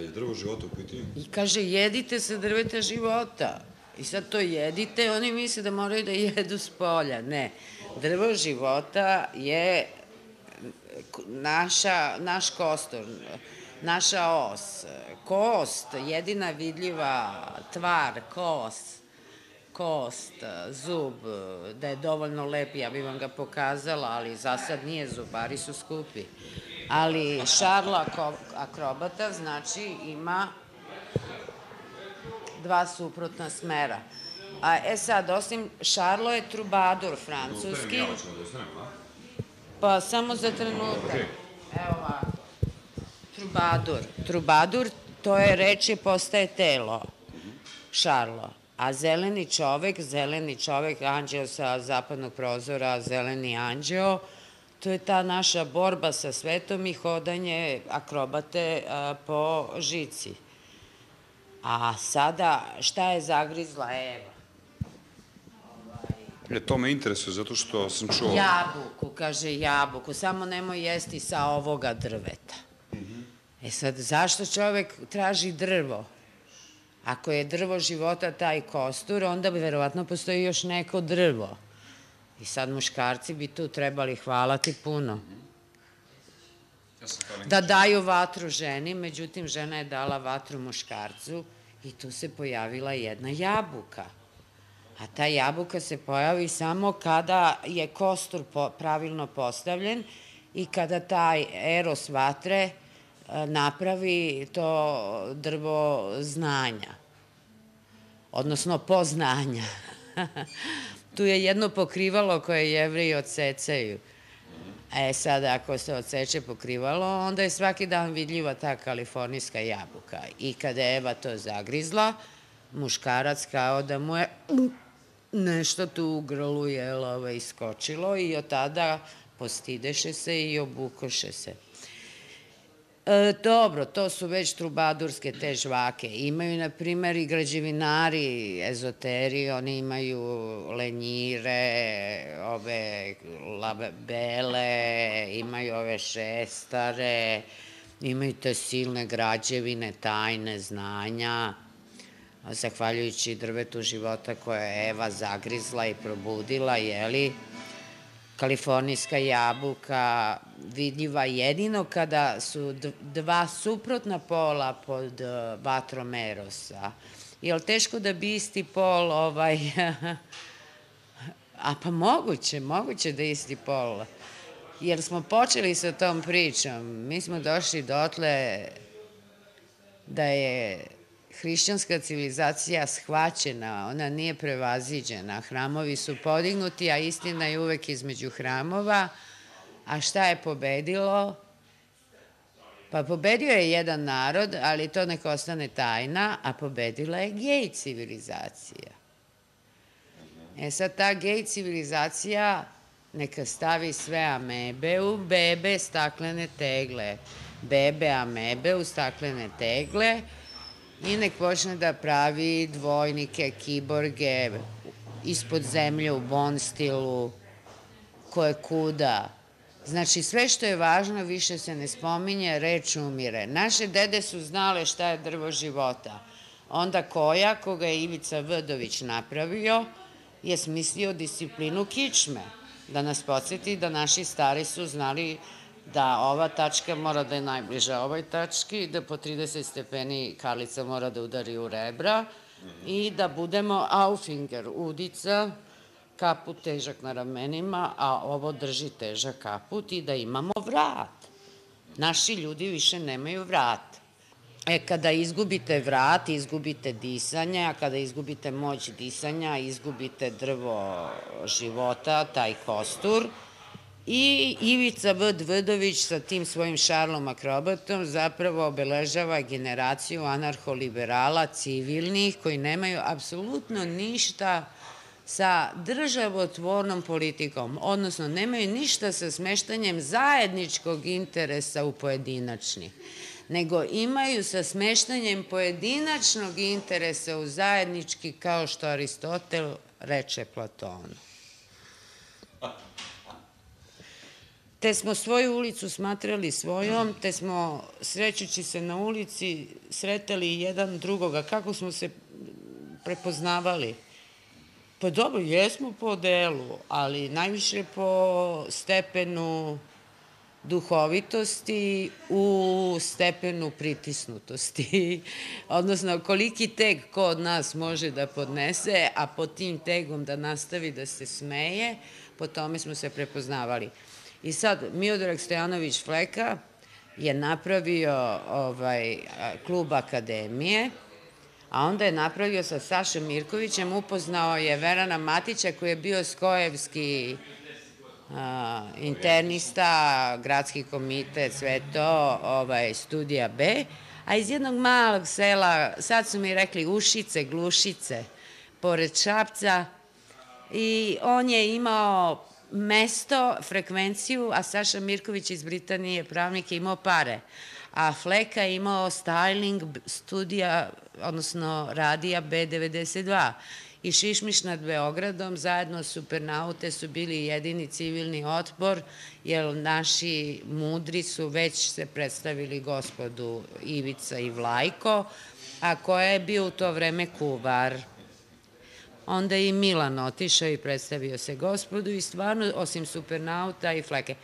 Kad je drvo života u pitanju? I kaže, jedite se drveta života. I sad to jedite, oni misle da moraju da jedu s polja. Ne. Drvo života je naša, naš kostor, naša os. Kost, jedina vidljiva tvar, kost, kost, zub, da je dovoljno lep, ja bih vam ga pokazala, ali za sad nije zubari su skupi. Ali šarla akrobata znači ima dva suprotna smera. A, e sad, osim Šarlo je trubadur francuski. Da? Pa samo za trenutak. Evo ovako. Trubadur. Trubadur, to je reči postaje telo. Šarlo. A zeleni čovek, zeleni čovek, anđeo sa zapadnog prozora, zeleni anđeo, to je ta naša borba sa svetom i hodanje akrobate po žici. A sada, šta je zagrizla Eva? E, to me interesuje, zato što sam čuo... Jabuku, kaže jabuku, samo nemoj jesti sa ovoga drveta. E sad, zašto čovek traži drvo? Ako je drvo života taj kostur, onda verovatno postoji još neko drvo. I sad muškarci bi tu trebali hvalati puno. Da daju vatru ženi, međutim žena je dala vatru muškarcu i tu se pojavila jedna jabuka. A ta jabuka se pojavi samo kada je kostur po, pravilno postavljen i kada taj eros vatre e, napravi to drvo znanja, odnosno poznanja. tu je jedno pokrivalo koje jevreji odsecaju. E sad, ako se odseče pokrivalo, onda je svaki dan vidljiva ta kalifornijska jabuka. I kada je Eva to zagrizla, muškarac kao da mu je nešto tu u grlu jel, ovaj, iskočilo i od tada postideše se i obukoše se. E, dobro, to su već trubadurske te žvake. Imaju, na primer, i građevinari, ezoteri, oni imaju lenjire, ove labele, imaju ove šestare, imaju te silne građevine, tajne znanja, zahvaljujući drvetu života koje je Eva zagrizla i probudila, jeli, kalifornijska jabuka vidljiva jedino kada su dva suprotna pola pod e, vatrom Erosa. Jel teško da bi isti pol ovaj... A pa moguće, moguće da isti pol. Jer smo počeli sa tom pričom. Mi smo došli dotle da je hrišćanska civilizacija shvaćena, ona nije prevaziđena. Hramovi su podignuti, a istina je uvek između hramova. A šta je pobedilo? Pa pobedio je jedan narod, ali to neka ostane tajna, a pobedila je gej civilizacija. E sad ta gej civilizacija neka stavi sve amebe u bebe staklene tegle. Bebe amebe u staklene tegle i nek počne da pravi dvojnike, kiborge, ispod zemlje u bon stilu, koje kuda. Znači, sve što je važno više se ne spominje, reč umire. Naše dede su znale šta je drvo života. Onda Koja, koga je Ivica Vrdović napravio, je smislio disciplinu kičme, da nas podsjeti da naši stari su znali da ova tačka mora da je najbliža ovoj tački, da po 30 stepeni karlica mora da udari u rebra i da budemo aufinger, udica, kaput težak na ramenima, a ovo drži težak kaput i da imamo vrat. Naši ljudi više nemaju vrat. E, kada izgubite vrat, izgubite disanje, a kada izgubite moć disanja, izgubite drvo života, taj kostur, I Ivica V. Dvrdović sa tim svojim Šarlom Akrobatom zapravo obeležava generaciju anarholiberala civilnih koji nemaju apsolutno ništa sa državotvornom politikom, odnosno nemaju ništa sa smeštanjem zajedničkog interesa u pojedinačni, nego imaju sa smeštanjem pojedinačnog interesa u zajednički, kao što Aristotel reče Platonu. Te smo svoju ulicu smatrali svojom, te smo srećući se na ulici sretali jedan drugoga. Kako smo se prepoznavali? Pa dobro, jesmo po delu, ali najviše po stepenu duhovitosti u stepenu pritisnutosti. Odnosno, koliki teg ko od nas može da podnese, a pod tim tegom da nastavi da se smeje, po tome smo se prepoznavali. I sad, Miodrag Stojanović Fleka je napravio ovaj, klub akademije, a onda je napravio sa Sašom Mirkovićem, upoznao je Verana Matića koji je bio skojevski a, internista, gradski komitet, sve to, ovaj, studija B, a iz jednog malog sela, sad su mi rekli Ušice, Glušice, pored Šapca, i on je imao mesto, frekvenciju, a Saša Mirković iz Britanije, pravnik, je imao pare. A Fleka je imao styling studija, odnosno radija B92 i Šišmiš nad Beogradom, zajedno Supernaute su bili jedini civilni otpor, jer naši mudri su već se predstavili gospodu Ivica i Vlajko, a ko je bio u to vreme kuvar. Onda je i Milan otišao i predstavio se gospodu i stvarno, osim Supernauta i Fleke.